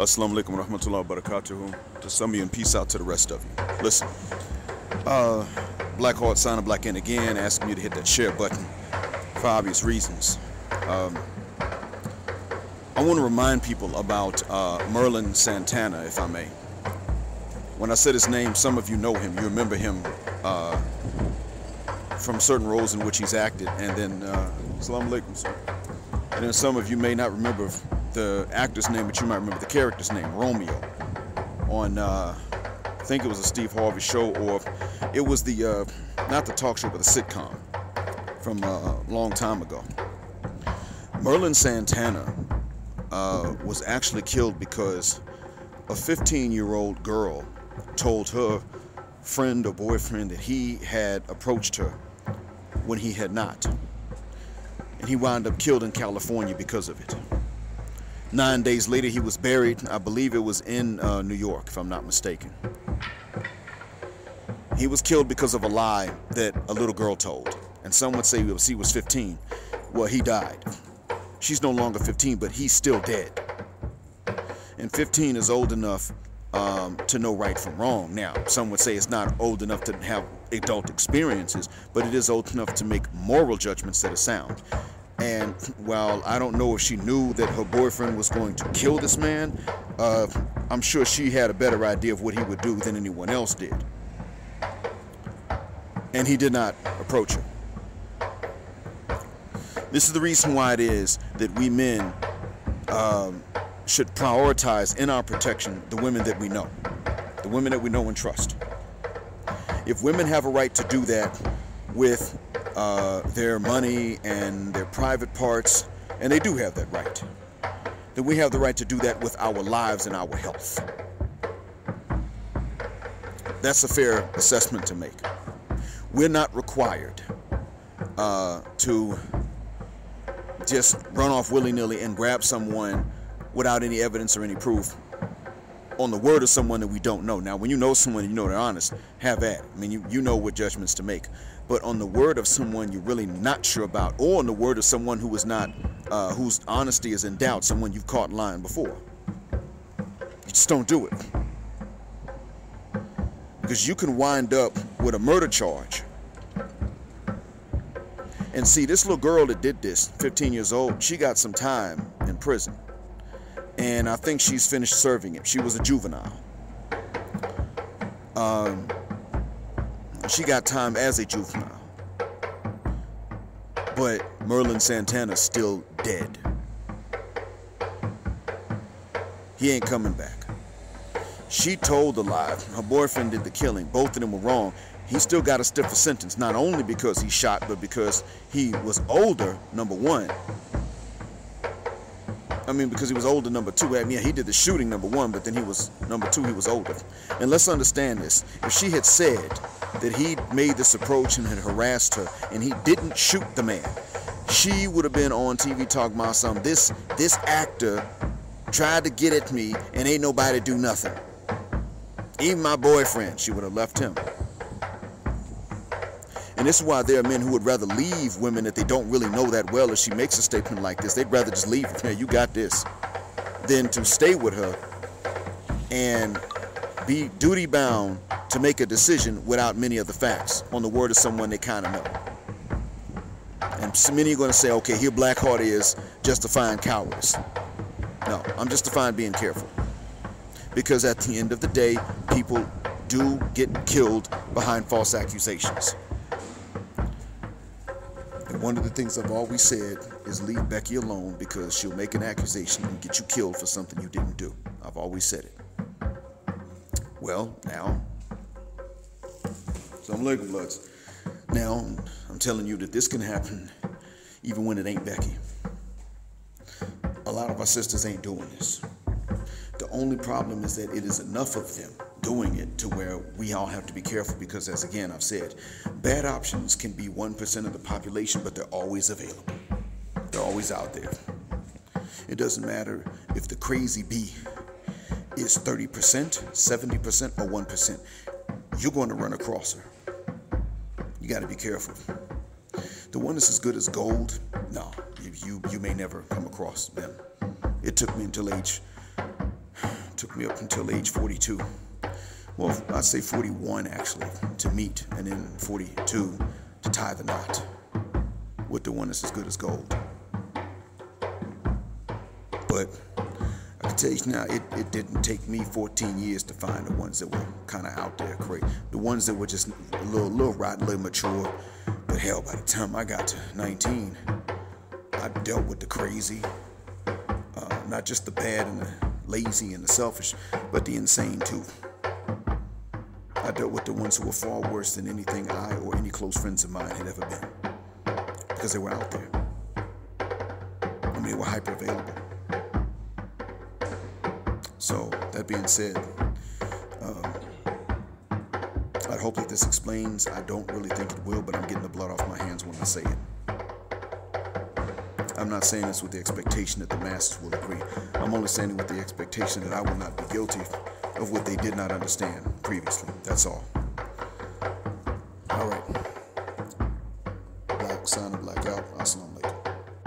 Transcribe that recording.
Assalamu alaikum wa rahmatullahi wa barakatuhu. To some of you and peace out to the rest of you. Listen, uh, Black Heart sign Black in again, asking you to hit that share button for obvious reasons. Um, I want to remind people about uh, Merlin Santana, if I may. When I said his name, some of you know him. You remember him uh, from certain roles in which he's acted. And then, uh, Assalamu alaikum, sir. And then some of you may not remember the actor's name, but you might remember the character's name, Romeo, on, uh, I think it was a Steve Harvey show, or it was the, uh, not the talk show, but the sitcom from uh, a long time ago. Merlin Santana uh, was actually killed because a 15 year old girl told her friend or boyfriend that he had approached her when he had not. And he wound up killed in California because of it. Nine days later, he was buried. I believe it was in uh, New York, if I'm not mistaken. He was killed because of a lie that a little girl told. And some would say he was 15. Well, he died. She's no longer 15, but he's still dead. And 15 is old enough um, to know right from wrong. Now, some would say it's not old enough to have adult experiences, but it is old enough to make moral judgments that are sound. And while I don't know if she knew that her boyfriend was going to kill this man, uh, I'm sure she had a better idea of what he would do than anyone else did. And he did not approach her. This is the reason why it is that we men um, should prioritize in our protection the women that we know, the women that we know and trust. If women have a right to do that with uh, their money and their private parts, and they do have that right, then we have the right to do that with our lives and our health. That's a fair assessment to make. We're not required uh, to just run off willy-nilly and grab someone without any evidence or any proof on the word of someone that we don't know. Now, when you know someone you know they're honest, have at. I mean, you, you know what judgments to make. But on the word of someone you're really not sure about, or on the word of someone who is not, uh, whose honesty is in doubt, someone you've caught lying before, you just don't do it. Because you can wind up with a murder charge and see, this little girl that did this, 15 years old, she got some time in prison. And I think she's finished serving it. She was a juvenile. Um, she got time as a juvenile. But Merlin Santana's still dead. He ain't coming back. She told the lie. Her boyfriend did the killing. Both of them were wrong he still got a stiffer sentence, not only because he shot, but because he was older, number one. I mean, because he was older, number two. I mean, he did the shooting, number one, but then he was, number two, he was older. And let's understand this. If she had said that he made this approach and had harassed her, and he didn't shoot the man, she would have been on TV talking about something. This, this actor tried to get at me, and ain't nobody do nothing. Even my boyfriend, she would have left him. And this is why there are men who would rather leave women that they don't really know that well if she makes a statement like this. They'd rather just leave. Yeah, you got this. Than to stay with her and be duty bound to make a decision without many of the facts on the word of someone they kind of know. And so many are going to say, okay, here Blackheart is justifying cowardice. No, I'm justifying being careful. Because at the end of the day, people do get killed behind false accusations. One of the things I've always said is leave Becky alone because she'll make an accusation and get you killed for something you didn't do. I've always said it. Well, now, so I'm looking. Now, I'm telling you that this can happen even when it ain't Becky. A lot of our sisters ain't doing this. The only problem is that it is enough of them doing it to where we all have to be careful because, as again I've said, bad options can be 1% of the population, but they're always available. They're always out there. It doesn't matter if the crazy bee is 30%, 70%, or 1%. You're going to run across her. You got to be careful. The one that's as good as gold, no, you, you, you may never come across them. It took me until age took me up until age 42. Well, I'd say 41 actually to meet, and then 42 to tie the knot with the one that's as good as gold. But I can tell you now, it, it didn't take me 14 years to find the ones that were kind of out there, crazy. The ones that were just a little, little rotten, a little mature. But hell, by the time I got to 19, I dealt with the crazy, uh, not just the bad and the lazy and the selfish, but the insane too. I dealt with the ones who were far worse than anything I or any close friends of mine had ever been. Because they were out there. I mean, they were hyper available. So, that being said, um, I hope that this explains. I don't really think it will, but I'm getting the blood off my hands when I say it. I'm not saying this with the expectation that the masses will agree. I'm only saying it with the expectation that I will not be guilty of what they did not understand previously. That's all. All right.